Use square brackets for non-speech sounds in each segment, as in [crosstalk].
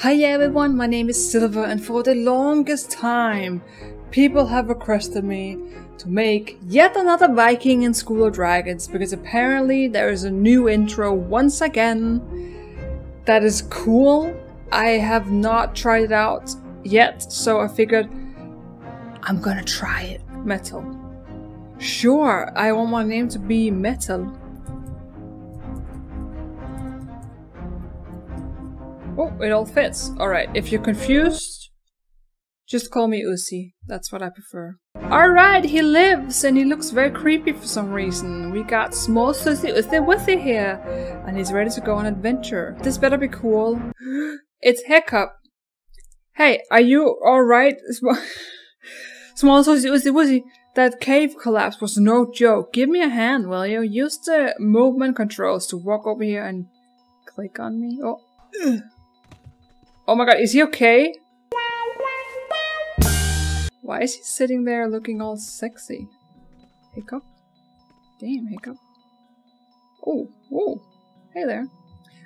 Hi everyone, my name is Silver and for the longest time people have requested me to make yet another Viking in School of Dragons because apparently there is a new intro once again that is cool. I have not tried it out yet, so I figured I'm gonna try it. Metal. Sure, I want my name to be Metal. Oh, it all fits. Alright, if you're confused, just call me Uzi. That's what I prefer. Alright, he lives and he looks very creepy for some reason. We got small Susie Uzi Wuzzy here and he's ready to go on adventure. This better be cool. [gasps] it's Hiccup. Hey, are you alright? [laughs] small Susie Uzi Wuzzy. That cave collapse was no joke. Give me a hand, will you? Use the movement controls to walk over here and click on me. Oh. Ugh. [clears throat] Oh my god, is he okay? Why is he sitting there looking all sexy? Hiccup? Damn, Hiccup. Oh, oh, hey there.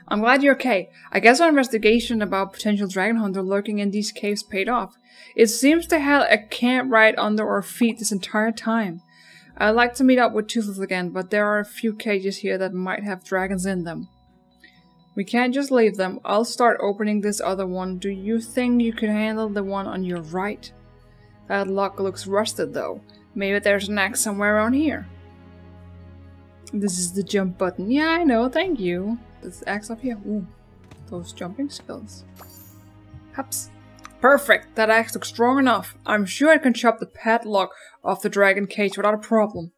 I'm glad you're okay. I guess our investigation about potential dragon hunter lurking in these caves paid off. It seems they had a camp right under our feet this entire time. I'd like to meet up with Toothless again, but there are a few cages here that might have dragons in them. We can't just leave them. I'll start opening this other one. Do you think you could handle the one on your right? That lock looks rusted though. Maybe there's an axe somewhere around here. This is the jump button. Yeah, I know, thank you. This axe up here. Ooh, those jumping skills. Hups. Perfect! That axe looks strong enough. I'm sure I can chop the padlock off the dragon cage without a problem.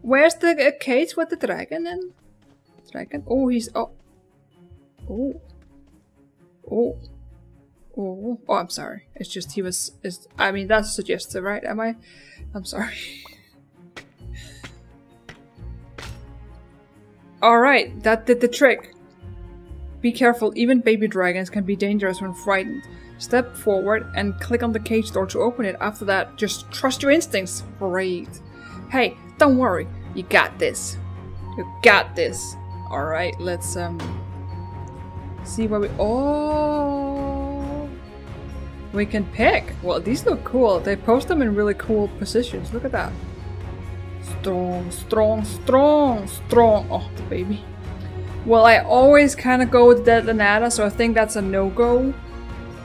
Where's the uh, cage with the dragon then? Dragon? Oh, he's... Oh, Oh. Oh. Oh. Oh, I'm sorry. It's just he was... Is, I mean, that's suggestive, right? Am I? I'm sorry. [laughs] Alright, that did the trick. Be careful, even baby dragons can be dangerous when frightened. Step forward and click on the cage door to open it. After that, just trust your instincts. Great. Hey, don't worry. You got this. You got this. Alright, let's um see where we... Oh! We can pick! Well, these look cool. They post them in really cool positions. Look at that. Strong, strong, strong, strong. Oh, the baby. Well, I always kind of go with Deadly Nadder, so I think that's a no-go.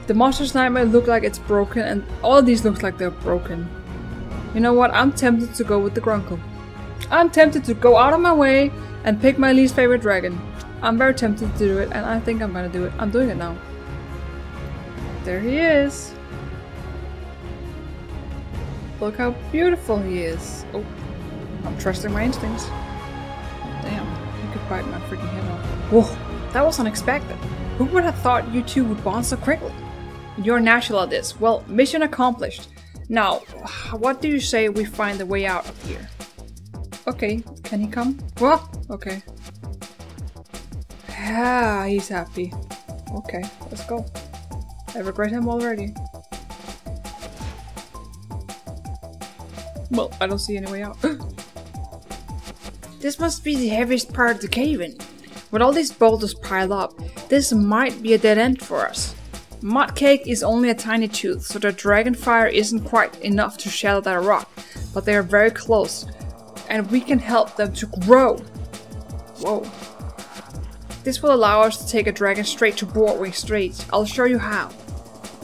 The Monstrous Nightmare look like it's broken, and all these looks like they're broken. You know what? I'm tempted to go with the Gronckle. I'm tempted to go out of my way and pick my least favorite dragon. I'm very tempted to do it, and I think I'm gonna do it. I'm doing it now. There he is. Look how beautiful he is. Oh, I'm trusting my instincts. Damn, he could bite my freaking head off. Whoa, that was unexpected. Who would have thought you two would bond so quickly? You're natural at this. Well, mission accomplished. Now, what do you say we find the way out of here? Okay, can he come? Well, okay. Yeah, he's happy. Okay, let's go. I regret him already. Well, I don't see any way out. [laughs] this must be the heaviest part of the cave-in. With all these boulders piled up, this might be a dead end for us. Mudcake is only a tiny tooth, so the dragon fire isn't quite enough to shatter that rock, but they are very close, and we can help them to grow. Whoa. This will allow us to take a dragon straight to Broadway Street. I'll show you how.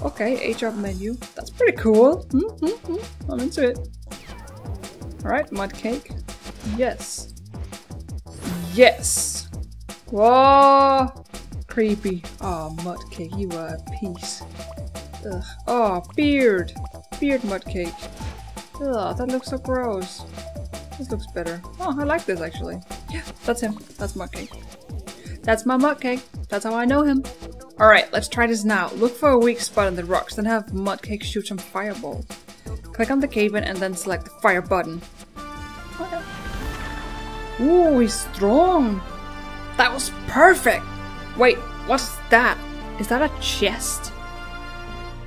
Okay, H-up menu. That's pretty cool. Mm -hmm, I'm into it. Alright, mud cake. Yes. Yes! Whoa! Creepy. Oh, mud cake, you are a piece. Ugh. Oh, beard! Beard mud cake. Ugh, that looks so gross. This looks better. Oh, I like this actually. Yeah, that's him. That's mud cake. That's my Mudcake. That's how I know him. Alright, let's try this now. Look for a weak spot in the rocks, then have Mudcake shoot some fireballs. Click on the cave-in and then select the fire button. Ooh, he's strong! That was perfect! Wait, what's that? Is that a chest?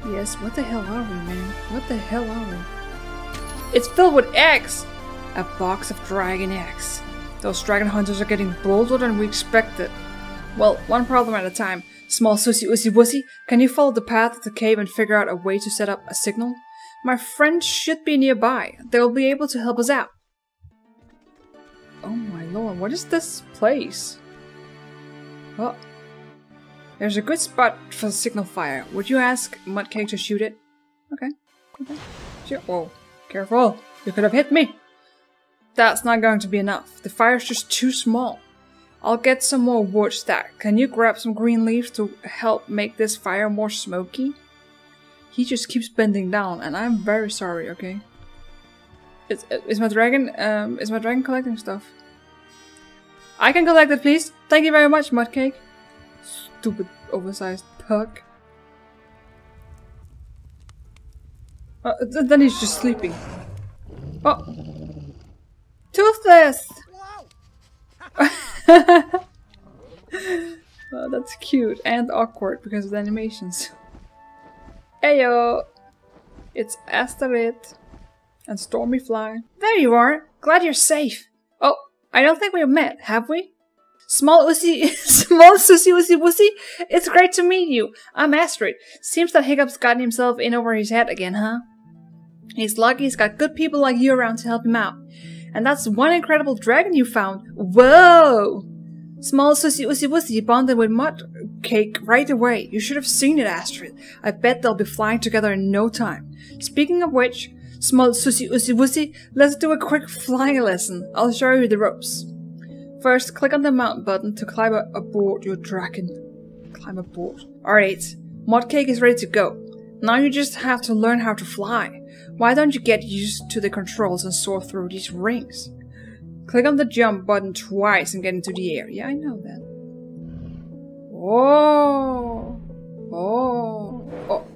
Yes, what the hell are we, man? What the hell are we? It's filled with eggs! A box of dragon eggs. Those dragon hunters are getting bolder than we expected. Well, one problem at a time. Small sussy ussy wussy, can you follow the path of the cave and figure out a way to set up a signal? My friends should be nearby. They'll be able to help us out. Oh my lord, what is this place? Oh. There's a good spot for the signal fire. Would you ask Mudcake to shoot it? Okay. Okay. Sure. Whoa. Careful. You could have hit me. That's not going to be enough. The fire's just too small. I'll get some more wood stack. Can you grab some green leaves to help make this fire more smoky? He just keeps bending down and I'm very sorry, okay? Is, is my dragon, um, is my dragon collecting stuff? I can collect it, please. Thank you very much, Mudcake. Stupid, oversized pug. Uh, th then he's just sleeping. Oh! Toothless! [laughs] oh, that's cute and awkward because of the animations. Heyo! It's Astrid and Stormfly. There you are! Glad you're safe. Oh, I don't think we've met, have we? Small Ussy, [laughs] small Sussy Ussy Wussy, it's great to meet you. I'm Astrid. Seems that Hiccup's gotten himself in over his head again, huh? He's lucky he's got good people like you around to help him out. And that's one incredible dragon you found. Whoa! Small Sussy Ussy Wussy bonded with Mud Cake right away. You should have seen it, Astrid. I bet they'll be flying together in no time. Speaking of which, Small Sussy Ussy Wussy, let's do a quick flying lesson. I'll show you the ropes. First, click on the mount button to climb aboard your dragon. Climb aboard. Alright, Mudcake is ready to go. Now you just have to learn how to fly. Why don't you get used to the controls and soar through these rings? Click on the jump button twice and get into the air. Yeah, I know that. Oh! Oh! Oh!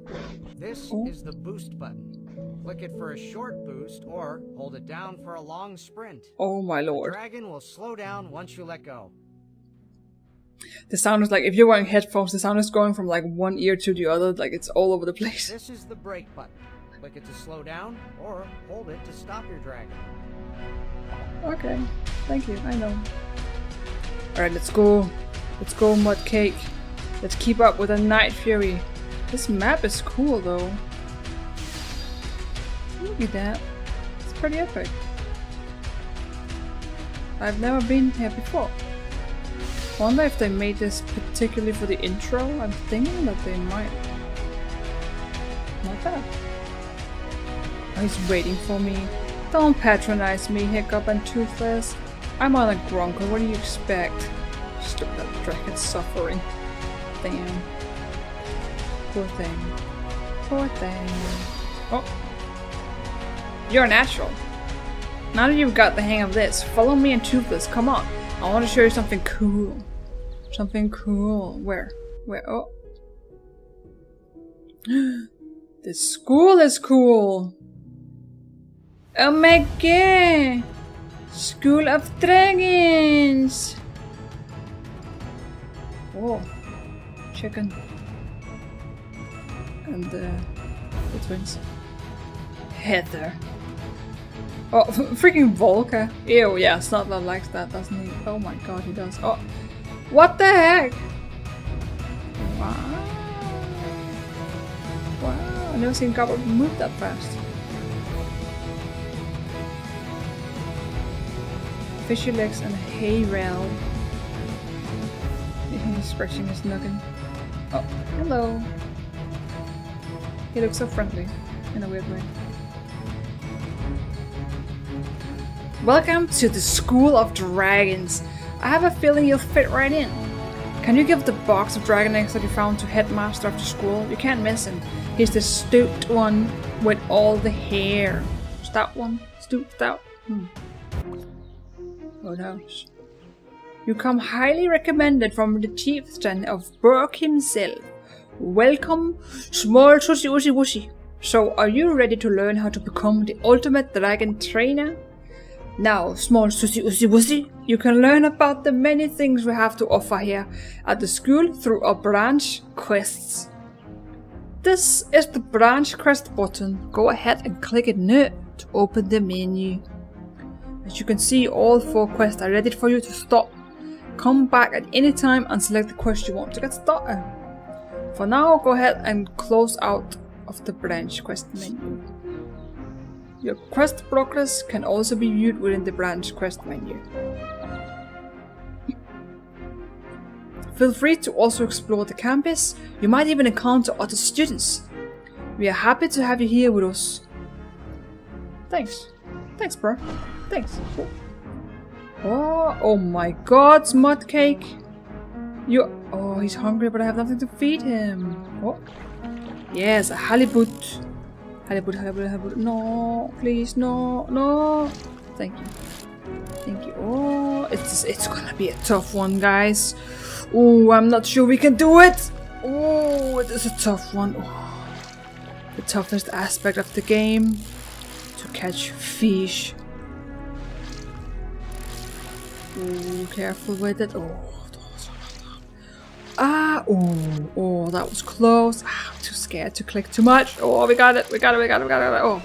This Oh. is the boost button. Click it for a short boost or hold it down for a long sprint. Oh my lord. The dragon will slow down once you let go. The sound is like, if you're wearing headphones, the sound is going from like one ear to the other, like it's all over the place. This is the brake button. Click it to slow down or hold it to stop your dragon. Okay, thank you, I know. Alright, let's go. Let's go, Mud Cake. Let's keep up with the Night Fury. This map is cool though. Look at that. It's pretty epic. I've never been here before. Wonder if they made this particularly for the intro? I'm thinking that they might. Not bad. He's waiting for me. Don't patronize me, Hiccup and Toothless. I'm on a Gronckle, what do you expect? That dragon suffering. Damn. Poor thing. Poor thing. Oh. You're natural. Now that you've got the hang of this, follow me and Toothless, come on. I want to show you something cool. Something cool. Where? Where? Oh. [gasps] the school is cool. Oh my god! School of Dragons! Whoa. Chicken. And uh, the twins. Heather. Oh, [laughs] freaking Valka. Ew, yeah, Snotlout likes that, doesn't he? Oh my god, he does. Oh, what the heck? Wow. Wow, I've never seen Gobber move that fast. Fishlegs and a Heyral. He's scratching his noggin. Oh, hello. He looks so friendly, in a weird way. Welcome to the School of Dragons. I have a feeling you'll fit right in. Can you give the box of dragon eggs that you found to headmaster after school? You can't miss him. He's the stooped one with all the hair. Stout one? Stooped stout? Hmm. Oh, Who knows? You come highly recommended from the chieftain of Berk himself. Welcome, small sushi wushi wushi. So, are you ready to learn how to become the ultimate dragon trainer? Now, small sushi wushi wushi, you can learn about the many things we have to offer here at the school through our branch quests. This is the branch quest button. Go ahead and click it now to open the menu. As you can see, all four quests are ready for you to stop. Come back at any time and select the quest you want to get started. For now, go ahead and close out of the branch quest menu. Your quest progress can also be viewed within the branch quest menu. Feel free to also explore the campus, you might even encounter other students. We are happy to have you here with us. Thanks. Thanks, bro. Thanks. Oh, oh my god, Smudcake! You. Oh, he's hungry, but I have nothing to feed him. Oh. Yes, a halibut. Halibut, halibut, halibut. No, please, no, no. Thank you. Thank you. Oh, it's it's gonna be a tough one, guys. Oh, I'm not sure we can do it. Oh, it is a tough one. Oh, the toughest aspect of the game to catch fish. Oh, careful with it. Oh, ah, oh, oh, that was close. Ah, I'm too scared to click too much. Oh, we got it, we got it, we got it, we got it. Oh,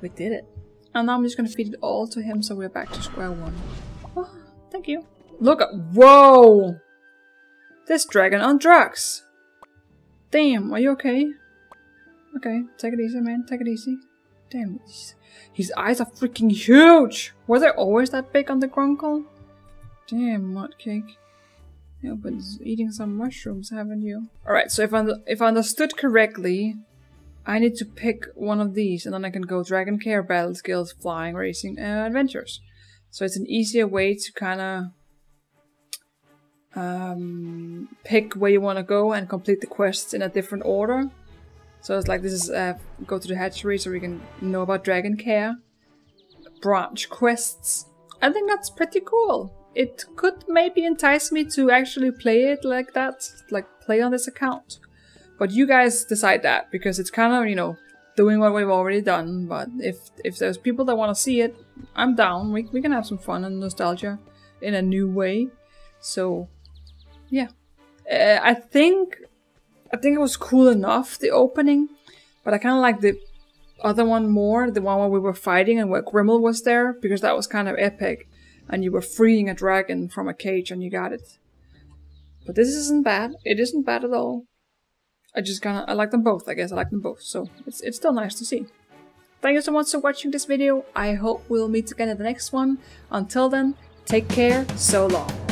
we did it. And now I'm just gonna feed it all to him, so we're back to square one. Oh, thank you. Look at, whoa! This dragon on drugs. Damn, are you okay? Okay, take it easy, man. Take it easy. Damn, his eyes are freaking huge! Were they always that big on the Gronckle? Damn, Mudcake. You've been eating some mushrooms, haven't you? Alright, so if I, if I understood correctly, I need to pick one of these and then I can go Dragon Care, Battle Skills, Flying, Racing, Adventures. So it's an easier way to kind of um, pick where you want to go and complete the quests in a different order. So it's like this is uh, go to the hatchery so we can know about Dragon Care. Branch quests. I think that's pretty cool it could maybe entice me to actually play it like that, like play on this account. But you guys decide that because it's kind of, you know, doing what we've already done. But if if there's people that want to see it, I'm down. We, we can have some fun and nostalgia in a new way. So, yeah. Uh, I think I think it was cool enough, the opening. But I kind of like the other one more, the one where we were fighting and where Grimmel was there, because that was kind of epic and you were freeing a dragon from a cage and you got it. But this isn't bad. It isn't bad at all. I just kinda, I like them both, I guess. I like them both, so it's, it's still nice to see. Thank you so much for watching this video. I hope we'll meet again in the next one. Until then, take care, so long.